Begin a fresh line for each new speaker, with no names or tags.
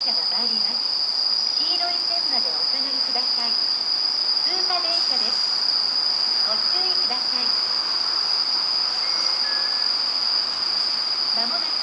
車が参ります黄色い線までお下がりください。通過電車です。ご注意ください。まもなく